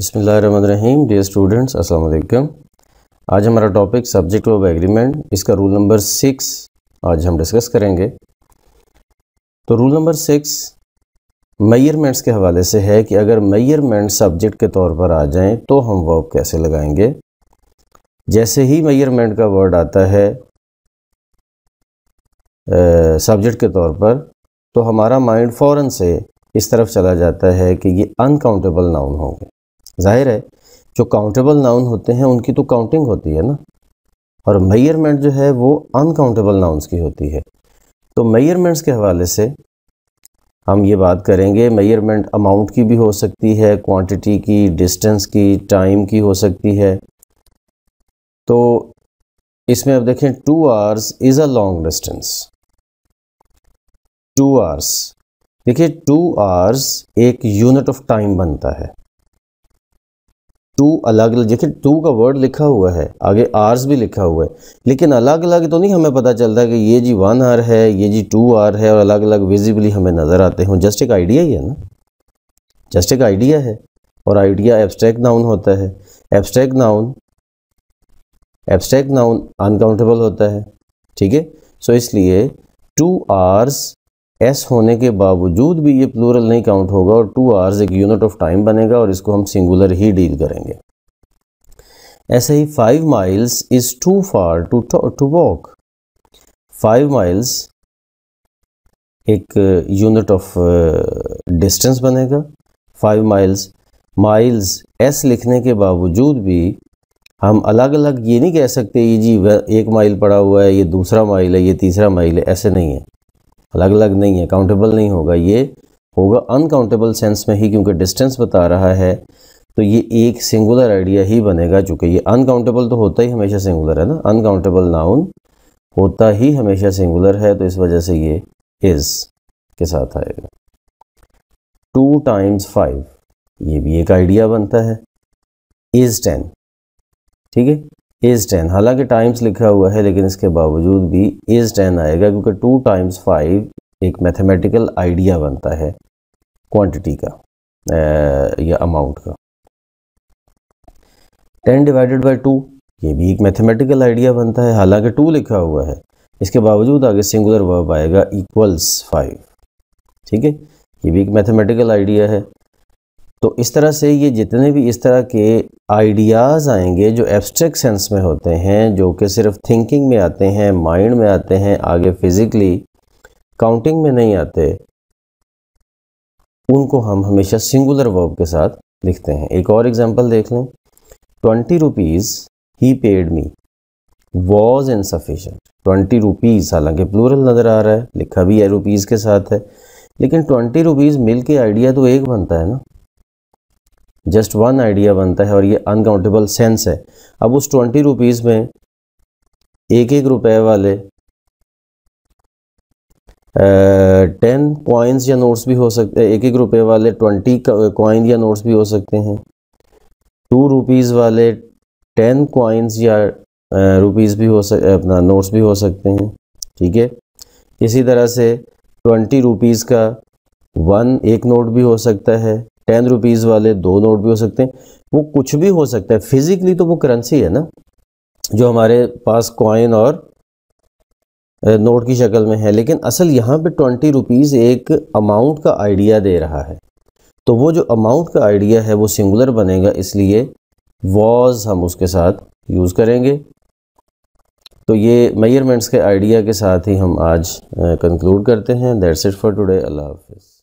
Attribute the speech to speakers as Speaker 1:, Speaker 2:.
Speaker 1: बिसमीम dear students अस्सलाम वालेकुम आज हमारा टॉपिक सब्जेक्ट ऑफ़ एग्रीमेंट, इसका रूल नंबर सिक्स आज हम डिस्कस करेंगे। तो रूल नंबर सिक्स मैयरमेंट्स के हवाले से है कि अगर मैयरमेंट सब्जेक्ट के तौर पर आ जाएँ तो हम वर्ब कैसे लगाएँगे? जैसे ही मैयरमेंट का वर्ड आता है सब्जेक्ट के तौर पर तो हमारा माइंड फ़ौरन से इस तरफ़ चला जाता है कि ये अनकाउंटेबल नाउन होंगे। ज़ाहिर है, जो काउंटेबल नाउन होते हैं, उनकी तो काउंटिंग होती है ना। और मैयरमेंट जो है, वो अनकाउंटेबल नाउन्स की होती है। तो मैयरमेंट्स के हवाले से हम ये बात करेंगे मैयरमेंट अमाउंट की भी हो सकती है क्वांटिटी की डिस्टेंस की टाइम की हो सकती है। तो इसमें अब देखें two hours is a long distance two hours देखिए टू आवर्स एक यूनिट ऑफ़ टाइम बनता है। टू अलग अलग देखिए टू का वर्ड लिखा हुआ है, आगे आर्स भी लिखा हुआ है, लेकिन अलग अलग तो नहीं हमें पता चलता कि ये जी वन आर है, ये जी टू आर है, और अलग अलग विजिबली हमें नज़र आते हैं। जस्ट एक आइडिया ही है ना? जस्ट एक आइडिया है, और आइडिया एब्स्ट्रैक्ट नाउन होता है। Abstract noun abstract noun uncountable होता है, ठीक है? सो इसलिए टू आर्स एस होने के बावजूद भी ये प्लूरल नहीं काउंट होगा और टू आवर्स एक यूनिट ऑफ़ टाइम बनेगा और इसको हम सिंगुलर ही डील करेंगे। ऐसे ही five miles is too far to to walk five miles एक यूनिट ऑफ़ डिस्टेंस बनेगा। फाइव माइल्स माइल्स एस लिखने के बावजूद भी हम अलग अलग ये नहीं कह सकते, ये जी एक माइल पड़ा हुआ है, ये दूसरा माइल है, ये तीसरा माइल है, ऐसे नहीं है। अलग अलग नहीं है काउंटेबल नहीं होगा। ये होगा अनकाउंटेबल सेंस में ही, क्योंकि डिस्टेंस बता रहा है तो ये एक सिंगुलर आइडिया ही बनेगा, चूँकि ये अनकाउंटेबल तो होता ही हमेशा सिंगुलर है ना? अनकाउंटेबल नाउन होता ही हमेशा सिंगुलर है तो इस वजह से ये इज़ के साथ आएगा। टू टाइम्स फाइव ये भी एक आइडिया बनता है। इज़ टेन ठीक है? इज़ टेन हालाँकि टाइम्स लिखा हुआ है, लेकिन इसके बावजूद भी इज़ टेन आएगा, क्योंकि टू टाइम्स फाइव एक मैथमेटिकल आइडिया बनता है क्वांटिटी का या अमाउंट का। टेन डिवाइडेड बाय टू ये भी एक मैथमेटिकल आइडिया बनता है। हालाँकि टू लिखा हुआ है, इसके बावजूद आगे सिंगुलर वर्ब आएगा इक्वल्स फाइव ठीक है? ये भी एक मैथमेटिकल आइडिया है। तो इस तरह से ये जितने भी इस तरह के आइडियाज़ आएँगे, जो एब्स्ट्रैक्ट सेंस में होते हैं, जो कि सिर्फ़ थिंकिंग में आते हैं माइंड में आते हैं, आगे फिज़िकली काउंटिंग में नहीं आते, उनको हम हमेशा सिंगुलर वर्ब के साथ लिखते हैं। एक और एग्जांपल देख लें। Twenty rupees he paid me was insufficient twenty rupees हालाँकि प्लूरल नज़र आ रहा है, लिखा भी है रुपीज़ के साथ है। लेकिन ट्वेंटी रुपीज़ मिल के आइडिया तो एक बनता है ना। जस्ट वन आइडिया बनता है और ये अनकाउंटेबल सेंस है। अब उस ट्वेंटी रुपीज़ में एक एक रुपए वाले टेन कॉइन्स या नोट्स भी हो सकते हैं एक एक रुपए वाले ट्वेंटी कॉइन या नोट्स भी हो सकते हैं। टू रुपीज़ वाले टेन कॉइन्स या रुपीज़ भी हो सक, अपना नोट्स भी हो सकते हैं। ठीक है? इसी तरह से ट्वेंटी रुपीज़ का वन एक नोट भी हो सकता है। टेन रुपीज़ वाले दो नोट भी हो सकते हैं। वो कुछ भी हो सकता है। फिजिकली तो वो करेंसी है ना, जो हमारे पास कॉइन और नोट की शक्ल में है। लेकिन असल यहाँ पे ट्वेंटी रुपीज़ एक अमाउंट का आइडिया दे रहा है। तो वो जो अमाउंट का आइडिया है, वो सिंगुलर बनेगा। इसलिए वॉज़ हम उसके साथ यूज़ करेंगे। तो ये मेयरमेंट्स के आइडिया के साथ ही हम आज कंक्लूड करते हैं। दैट्स इट फॉर टुडे अल्लाह हाफिज़।